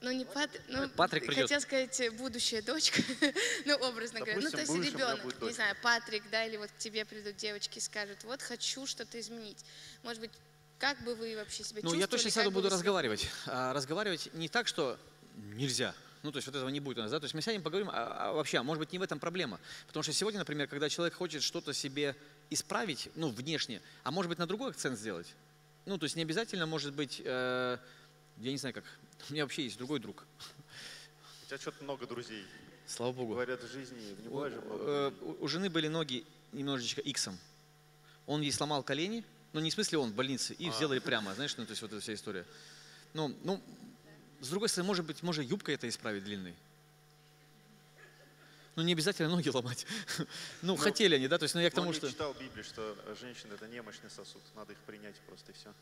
ну, не Патрик, ну, Патрик придет. хотел сказать, э, будущая дочка, ну, образно говоря. Ну, то Допустим, есть ребенок, не знаю, Патрик, да, или вот к тебе придут девочки и скажут, вот хочу что-то изменить. Может быть, как бы вы вообще себя Ну, чувствовали? я точно сяду буду вы разговаривать. А, разговаривать не так, что нельзя. Ну, то есть вот этого не будет у нас, да? То есть мы сядем, поговорим, а, а вообще, а может быть, не в этом проблема. Потому что сегодня, например, когда человек хочет что-то себе исправить, ну, внешне, а может быть, на другой акцент сделать. Ну, то есть не обязательно, может быть, э, я не знаю как, у меня вообще есть другой друг, У тебя что-то много друзей. слава богу. Говорят, в жизни не У, бывает же много э, у- у жены были ноги немножечко иксом. Он ей сломал колени, ну не в смысле он в больнице, и А. сделали прямо, знаешь, ну то есть вот эта вся история. Ну, ну, с другой стороны, может быть, может юбка это исправить длинной. Ну не обязательно ноги ломать. Ну, хотели они, да, то есть, ну я к Но тому, что... не читал в Библии, что женщины это немощный сосуд. Надо их принять просто и все.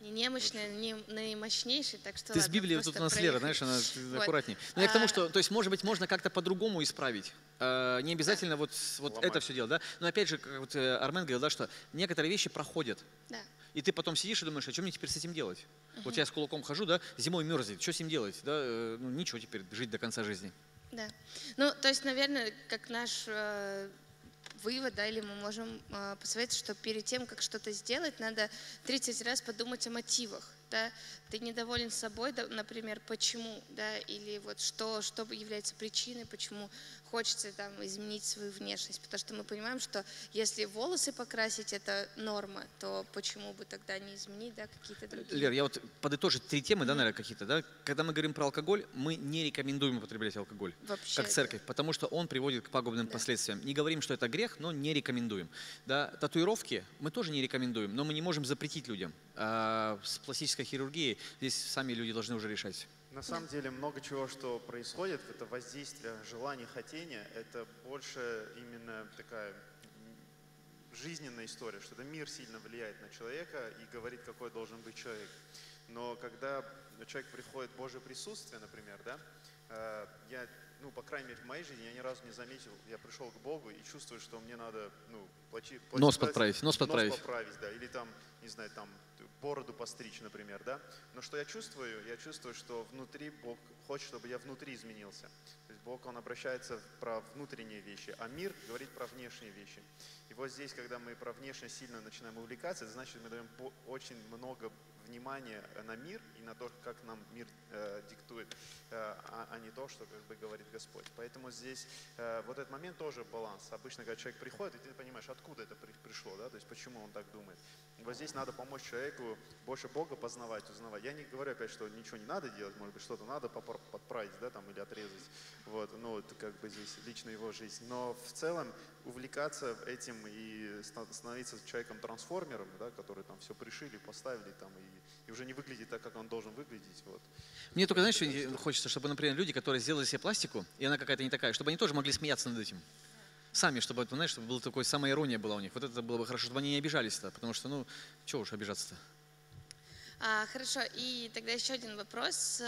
Не немощный, не наимощнейший, так что Ты с ладно, Библией, вот просто тут у нас Лера, знаешь, она Вот. аккуратнее. Но я к тому, А, что, то есть, может быть, можно как-то по-другому исправить. Э, Не обязательно вот, вот Ломать. это все делать, да. Но опять же, как вот э, Армен говорил, да, что некоторые вещи проходят. Да. И ты потом сидишь и думаешь, а что мне теперь с этим делать? Вот я с кулаком хожу, да, зимой мерзнет, что с ним делать? Да, э, ну ничего теперь, жить до конца жизни. Да. Ну, то есть, наверное, как наш э, вывод, да, или мы можем э, посоветовать, что перед тем, как что-то сделать, надо 30 раз подумать о мотивах. Да? Ты недоволен собой, да, например, почему, да, или вот что, что является причиной, почему хочется там изменить свою внешность, потому что мы понимаем, что если волосы покрасить это норма, то почему бы тогда не изменить, да, какие-то другие. Лер, я вот подытожить три темы, да, наверное, какие-то, да. Когда мы говорим про алкоголь, мы не рекомендуем употреблять алкоголь, Вообще, как да. церковь, потому что он приводит к пагубным Да. последствиям. Не говорим, что это грех, но не рекомендуем. Да, татуировки мы тоже не рекомендуем, но мы не можем запретить людям. А с пластической хирургией здесь сами люди должны уже решать. На самом деле много чего, что происходит, это воздействие желания, хотения, это больше именно такая жизненная история, что это мир сильно влияет на человека и говорит, какой должен быть человек. Но когда человек приходит в Божье присутствие, например, да, э, я, ну, по крайней мере, в моей жизни я ни разу не заметил, я пришел к Богу и чувствую, что мне надо, ну, плачи, Нос плачи- подправить, нос подправить. Нос поправить, да, или там, не знаю, там бороду постричь, например, да. Но что я чувствую? Я чувствую, что внутри Бог хочет, чтобы я внутри изменился. То есть Бог, Он обращается про внутренние вещи, а мир говорит про внешние вещи. И вот здесь, когда мы про внешне сильно начинаем увлекаться, это значит, мы даем очень много внимания на мир на то, как нам мир э, диктует, э, а, а не то, что как бы говорит Господь. Поэтому здесь э, вот этот момент тоже баланс. Обычно, когда человек приходит, и ты понимаешь, откуда это при- пришло, да, то есть почему он так думает. Вот здесь надо помочь человеку больше Бога познавать, узнавать. Я не говорю опять, что ничего не надо делать, может быть, что-то надо подправить, да, там, или отрезать. Вот, ну, это как бы здесь лично его жизнь. Но в целом увлекаться этим и ста- становиться человеком-трансформером, да, который там все пришили, поставили там, и, и уже не выглядит так, как он должен выглядеть. Вот. Мне только, знаешь, что хочется, чтобы, например, люди, которые сделали себе пластику, и она какая-то не такая, чтобы они тоже могли смеяться над этим. Сами, чтобы, это, знаешь, чтобы была такой самая ирония была у них. Вот это было бы хорошо, чтобы они не обижались-то, потому что, ну, чего уж обижаться-то. А, хорошо, и тогда еще один вопрос.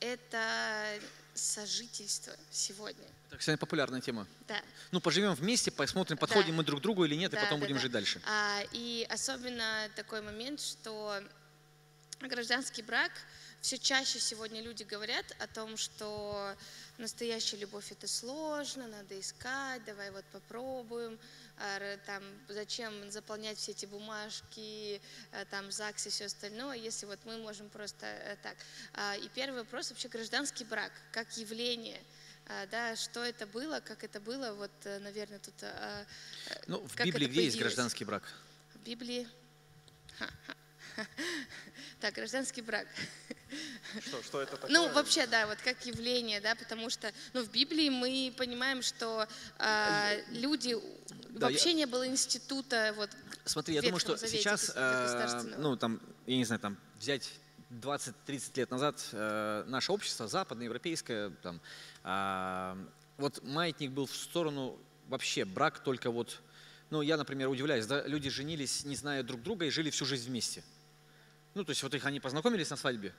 Это сожительство сегодня. Так, сегодня популярная тема. Да. Ну, поживем вместе, посмотрим, подходим мы друг к другу или нет, и Да, потом да, будем да. жить дальше. А, и особенно такой момент, что гражданский брак все чаще сегодня люди говорят о том, что настоящая любовь это сложно, надо искать, давай вот попробуем, а, там зачем заполнять все эти бумажки, а, там ЗАГС и все остальное, если вот мы можем просто э, так. А, И первый вопрос вообще гражданский брак как явление. Да, что это было, как это было, вот, э, наверное, тут э, Ну, в Библии где есть гражданский брак? В Библии. Ха-ха. Так, гражданский брак. Что, что это такое? Ну, вообще, да, вот как явление, да, потому что, ну, в Библии мы понимаем, что а, люди, Да, вообще не было института, вот, Смотри, я думаю, что Завете сейчас, э, ну, там, я не знаю, там, взять 20-30 лет назад э, наше общество, западное, европейское, там, а, вот маятник был в сторону вообще брак только вот, ну, я, например, удивляюсь, да, люди женились, не зная друг друга, и жили всю жизнь вместе. Ну, то есть вот их они познакомились на свадьбе,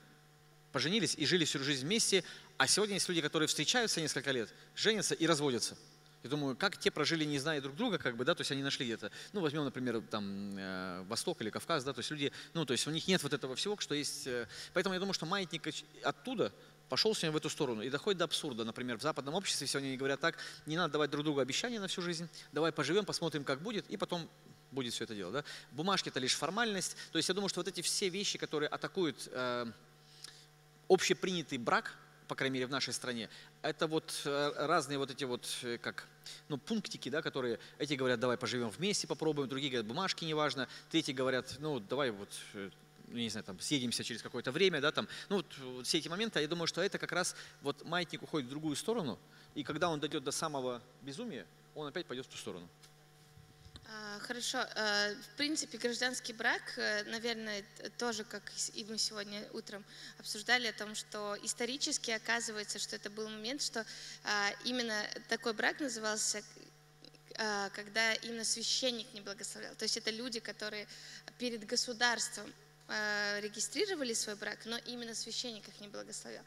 поженились и жили всю жизнь вместе, а сегодня есть люди, которые встречаются несколько лет, женятся и разводятся. Я думаю, как те прожили, не зная друг друга, как бы, да, то есть они нашли где-то, ну, возьмем, например, там, э, Восток или Кавказ, да, то есть люди, ну, то есть у них нет вот этого всего, что есть, э, поэтому я думаю, что маятник оттуда пошел сегодня в эту сторону и доходит до абсурда. Например, в западном обществе сегодня они говорят так, не надо давать друг другу обещания на всю жизнь, давай поживем, посмотрим, как будет, и потом будет все это дело. Да? Бумажки это лишь формальность. То есть я думаю, что вот эти все вещи, которые атакуют э, общепринятый брак, по крайней мере в нашей стране, это вот э, разные вот эти вот э, как ну, пунктики, да, которые эти говорят, давай поживем вместе, попробуем, другие говорят, бумажки неважно, третьи говорят, ну давай вот э, ну, не знаю, там, съедемся через какое-то время, да, там, ну, вот, вот все эти моменты, я думаю, что это как раз, вот маятник уходит в другую сторону, и когда он дойдет до самого безумия, он опять пойдет в ту сторону. А, Хорошо. Э, В принципе, гражданский брак, э, наверное, тоже, как и мы сегодня утром обсуждали о том, что исторически оказывается, что это был момент, что а, именно такой брак назывался а, когда именно священник не благословлял. То есть это люди, которые перед государством а, регистрировали свой брак, но именно священник их не благословлял.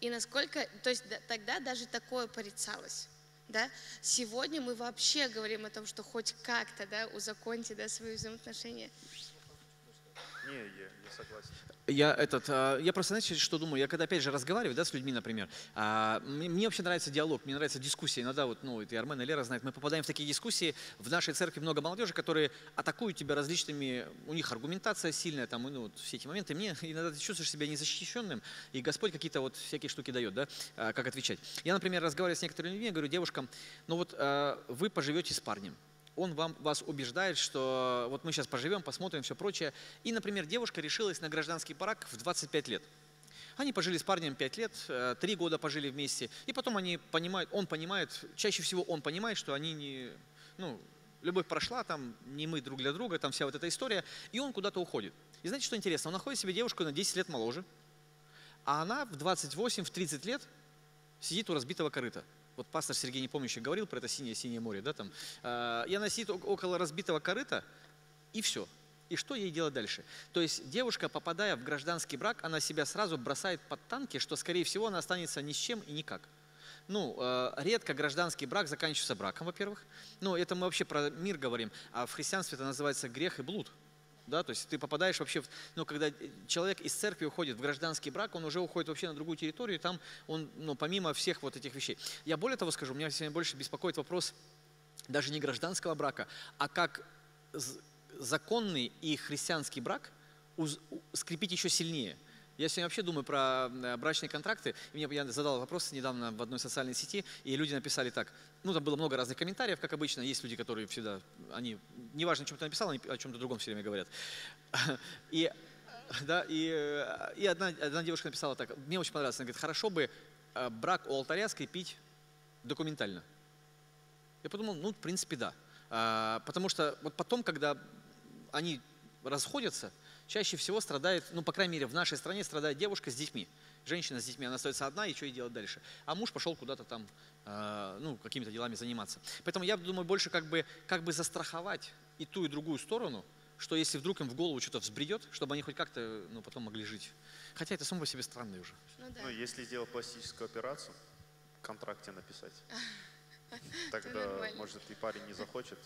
И насколько, то есть да- тогда даже такое порицалось. Да? Сегодня мы вообще говорим о том, что хоть как-то да, узаконьте да, свои взаимоотношения. Не, я, я согласен. Я, этот, а, я просто, знаете, что думаю? Я когда, опять же, разговариваю да, с людьми, например, а, мне, вообще нравится диалог, мне нравится дискуссия. Иногда вот, ну, и Армен, и Лера знают, мы попадаем в такие дискуссии. В нашей церкви много молодежи, которые атакуют тебя различными, у них аргументация сильная, там, ну, вот, все эти моменты. Мне иногда ты чувствуешь себя незащищенным, и Господь какие-то вот всякие штуки дает, да, а, как отвечать. Я, например, разговариваю с некоторыми людьми, говорю девушкам, ну вот вы поживете с парнем, он вам, вас убеждает, что вот мы сейчас поживем, посмотрим, все прочее. И, например, девушка решилась на гражданский брак в 25 лет. Они пожили с парнем 5 лет, 3 э, года пожили вместе, и потом они понимают, он понимает, чаще всего он понимает, что они не, ну, любовь прошла, там, не мы друг для друга, там вся вот эта история, и он куда-то уходит. И знаете, что интересно? Он находит себе девушку на 10 лет моложе, а она в 28, в 30 лет сидит у разбитого корыта. Вот пастор Сергей Непомнящий говорил про это синее-синее море, да, там. А, и она около разбитого корыта, и все. И что ей делать дальше? То есть девушка, попадая в гражданский брак, она себя сразу бросает под танки, что, скорее всего, она останется ни с чем и никак. Ну, э, редко гражданский брак заканчивается браком, во-первых. Ну, это мы вообще про мир говорим. А в христианстве это называется грех и блуд. Да, то есть ты попадаешь вообще, в, ну, когда человек из церкви уходит в гражданский брак, он уже уходит вообще на другую территорию, и там он, ну, помимо всех вот этих вещей. Я более того скажу, меня сегодня больше беспокоит вопрос даже не гражданского брака, а как законный и христианский брак скрепить еще сильнее. Я сегодня вообще думаю про э, брачные контракты. И мне я задал вопрос недавно в одной социальной сети, и люди написали так. Ну, там было много разных комментариев, как обычно. Есть люди, которые всегда, они, неважно, о чем ты написал, они о чем-то другом все время говорят. И, да, и, э, и одна, одна девушка написала так, мне очень понравилось, она говорит, хорошо бы э, брак у алтаря скрепить документально. Я подумал, ну, в принципе, да. А, потому что вот потом, когда они расходятся, чаще всего страдает, ну, по крайней мере, в нашей стране страдает девушка с детьми. Женщина с детьми, она остается одна, и что ей делать дальше? А муж пошел куда-то там, э, ну, какими-то делами заниматься. Поэтому я думаю, больше как бы, как бы застраховать и ту, и другую сторону, что если вдруг им в голову что-то взбредет, чтобы они хоть как-то, ну, потом могли жить. Хотя это само по себе странно уже. Ну, да. ну если сделать пластическую операцию, в контракте написать, тогда, может, и парень не захочет,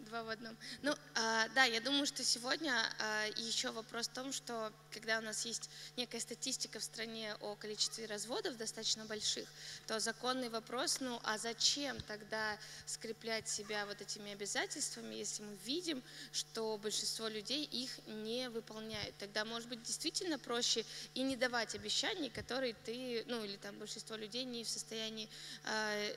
Два в одном. Ну, а, да, я думаю, что сегодня а, еще вопрос в том, что когда у нас есть некая статистика в стране о количестве разводов достаточно больших, то законный вопрос, ну, а зачем тогда скреплять себя вот этими обязательствами, если мы видим, что большинство людей их не выполняют? Тогда, может быть, действительно проще и не давать обещаний, которые ты, ну, или там большинство людей не в состоянии а,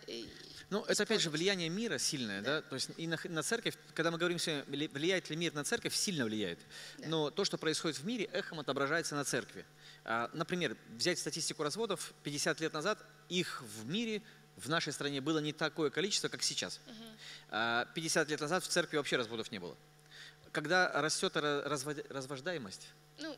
Ну, это опять же влияние мира сильное, да, да? то есть и на, на церковь когда мы говорим сегодня, влияет ли мир на церковь, сильно влияет. Да. Но то, что происходит в мире, эхом отображается на церкви. А, например, взять статистику разводов, 50 лет назад их в мире, в нашей стране было не такое количество, как сейчас. Угу. 50 лет назад в церкви вообще разводов не было. Когда растет развождаемость, ну,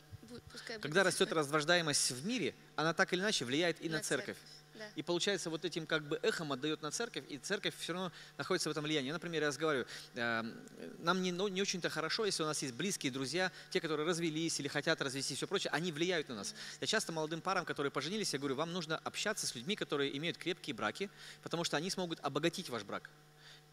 пускай когда растет развождаемость в мире, она так или иначе влияет и на, на церковь. церковь. И получается, вот этим как бы эхом отдает на церковь, и церковь все равно находится в этом влиянии. Я, например, я разговариваю, эм, нам не, ну, не очень-то хорошо, если у нас есть близкие друзья, те, которые развелись или хотят развестись и все прочее, они влияют на нас. Я часто молодым парам, которые поженились, я говорю, вам нужно общаться с людьми, которые имеют крепкие браки, потому что они смогут обогатить ваш брак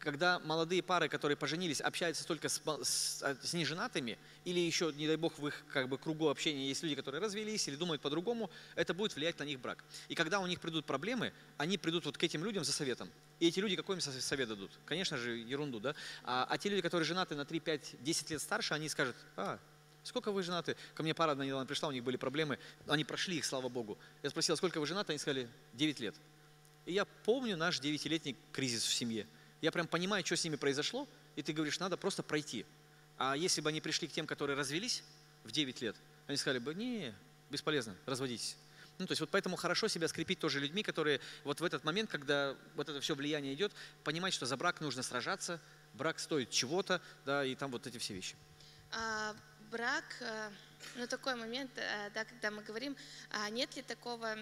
когда молодые пары, которые поженились, общаются только с, с, а, с неженатыми, или еще, не дай бог, в их как бы, кругу общения есть люди, которые развелись или думают по-другому, это будет влиять на них брак. И когда у них придут проблемы, они придут вот к этим людям за советом. И эти люди какой им совет дадут? Конечно же, ерунду, да? А, а те люди, которые женаты на 3, 5, 10 лет старше, они скажут, а, Сколько вы женаты? Ко мне пара одна недавно пришла, у них были проблемы, они прошли их, слава Богу. Я спросил, сколько вы женаты? Они сказали, 9 лет. И я помню наш девятилетний кризис в семье. Я прям понимаю, что с ними произошло, и ты говоришь, надо просто пройти. А если бы они пришли к тем, которые развелись в 9 лет, они сказали бы, не, бесполезно, разводитесь. Ну, то есть вот поэтому хорошо себя скрепить тоже людьми, которые вот в этот момент, когда вот это все влияние идет, понимать, что за брак нужно сражаться, брак стоит чего-то, да, и там вот эти все вещи. А, брак, э, ну такой момент, э, да, когда мы говорим, а нет ли такого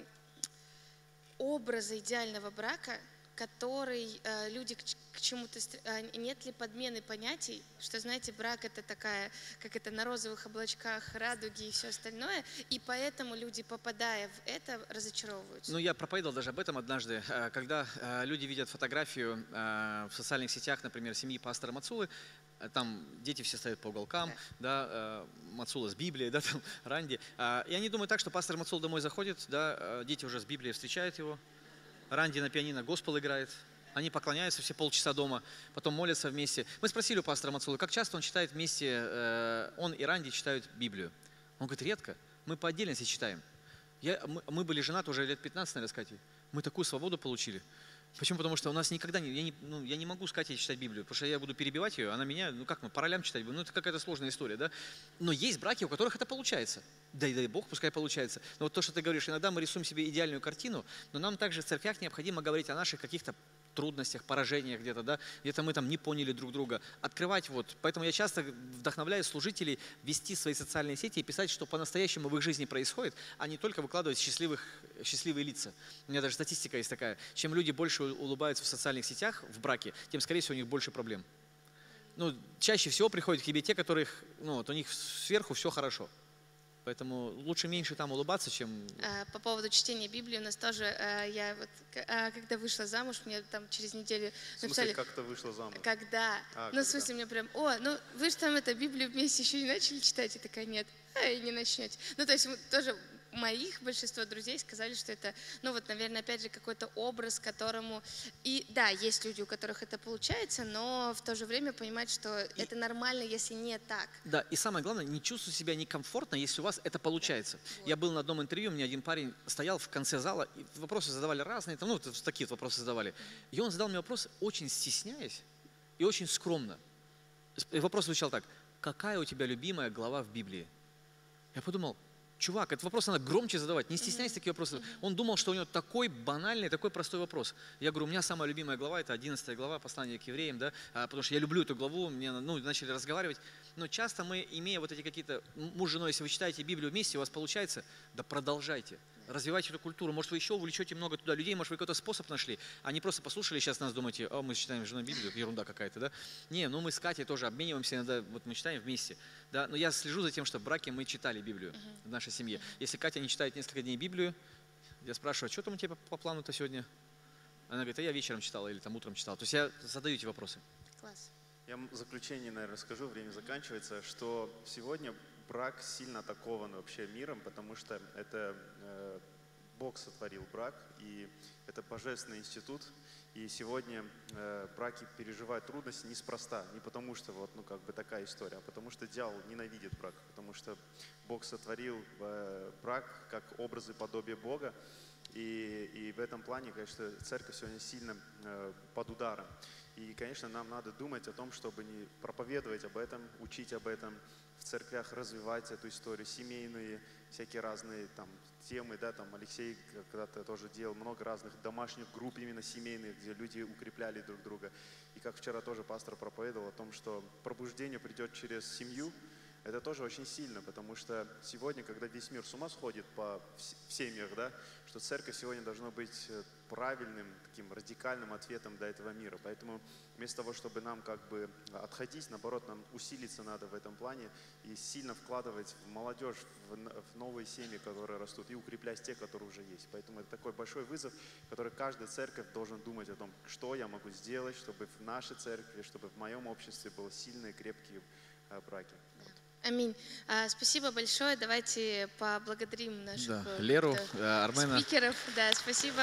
образа идеального брака, который э, люди к, чему-то... а, Нет ли подмены понятий, что, знаете, брак это такая, как это на розовых облачках, радуги и все остальное, и поэтому люди, попадая в это, разочаровываются. Ну, я проповедовал даже об этом однажды, э, когда э, люди видят фотографию э, в социальных сетях, например, семьи пастора Мацулы, э, там дети все стоят по уголкам, да, э, Мацула с Библией, да, там, Ранди. А, И они думают так, что пастор Мацул домой заходит, да, э, дети уже с Библией встречают его, Ранди на пианино госпел играет, они поклоняются все полчаса дома, потом молятся вместе. Мы спросили у пастора Мацулы, как часто он читает вместе, э, он и Ранди читают Библию. Он говорит, редко, мы по отдельности читаем. Я, мы, мы были женаты уже лет 15, наверное, с Катей. Мы такую свободу получили. Почему? Потому что у нас никогда не я, не, ну, я не могу с Катей читать Библию, потому что я буду перебивать ее, она меня, ну как мы, по ролям читать будем, ну это какая-то сложная история, да? Но есть браки, у которых это получается. Да и дай Бог, пускай получается. Но вот то, что ты говоришь, иногда мы рисуем себе идеальную картину, но нам также в церквях необходимо говорить о наших каких-то трудностях, поражениях где-то, да, где-то мы там не поняли друг друга. Открывать вот. Поэтому я часто вдохновляю служителей вести свои социальные сети и писать, что по-настоящему в их жизни происходит, а не только выкладывать счастливых, счастливые лица. У меня даже статистика есть такая. Чем люди больше улыбаются в социальных сетях, в браке, тем, скорее всего, у них больше проблем. Ну, чаще всего приходят к тебе те, которых, ну, вот у них сверху все хорошо. Поэтому лучше меньше там улыбаться, чем... А, По поводу чтения Библии у нас тоже, э, я вот, а, когда вышла замуж, мне там через неделю В смысле, написали, как-то вышло замуж. когда. А, ну, когда. в смысле, мне прям, о, ну вы же там это Библию вместе еще не начали читать, и такая, нет, а, и не начнете. Ну, то есть мы тоже моих большинство друзей сказали, что это, ну вот, наверное, опять же, какой-то образ, которому... И да, есть люди, у которых это получается, но в то же время понимать, что это нормально, если не так. Да, и самое главное, не чувствуйте себя некомфортно, если у вас это получается. Я был на одном интервью, мне один парень стоял в конце зала, и вопросы задавали разные, там, ну, вот такие вот вопросы задавали. И он задал мне вопрос, очень стесняясь и очень скромно. И вопрос звучал так, какая у тебя любимая глава в Библии? Я подумал, чувак, этот вопрос надо громче задавать, не стесняйся такие вопросы. Он думал, что у него такой банальный, такой простой вопрос. Я говорю, у меня самая любимая глава, это 11 глава послания к евреям, да, а, потому что я люблю эту главу, мне, ну, начали разговаривать. Но часто мы, имея вот эти какие-то, муж с женой, если вы читаете Библию вместе, у вас получается, да продолжайте. Развивайте эту культуру. Может, вы еще увлечете много туда людей, может, вы какой-то способ нашли, а не просто послушали сейчас нас, думаете, о, мы читаем с женой Библию, ерунда какая-то, да? Не, ну мы с Катей тоже обмениваемся иногда, вот мы читаем вместе, да? Но я слежу за тем, что в браке мы читали Библию в нашей семье. Если Катя не читает несколько дней Библию, я спрашиваю, что там у тебя по плану-то сегодня? Она говорит, а я вечером читала или там утром читала. То есть я задаю эти вопросы. Класс. Я в заключение, наверное, скажу, время заканчивается, что сегодня брак сильно атакован вообще миром, потому что это э, Бог сотворил брак, и это божественный институт. И сегодня э, браки переживают трудности неспроста, не потому что вот, ну, как бы такая история, а потому что дьявол ненавидит брак, потому что Бог сотворил э, брак как образ и подобие Бога, и, и в этом плане, конечно, церковь сегодня сильно э, под ударом. И, конечно, нам надо думать о том, чтобы не проповедовать об этом, учить об этом, в церквях развивать эту историю, семейные, всякие разные там темы, да, там Алексей когда-то тоже делал много разных домашних групп именно семейных, где люди укрепляли друг друга. И как вчера тоже пастор проповедовал о том, что пробуждение придет через семью, это тоже очень сильно, потому что сегодня, когда весь мир с ума сходит по вс- в семьях, да, что церковь сегодня должна быть э, правильным, таким радикальным ответом для этого мира. Поэтому вместо того, чтобы нам как бы отходить, наоборот, нам усилиться надо в этом плане и сильно вкладывать в молодежь, в, в новые семьи, которые растут, и укреплять те, которые уже есть. Поэтому это такой большой вызов, который каждая церковь должен думать о том, что я могу сделать, чтобы в нашей церкви, чтобы в моем обществе было сильные, крепкие э, браки. Аминь. А, спасибо большое. Давайте поблагодарим наших Да, э, Леру, как-то э, Армена. спикеров. Да, спасибо.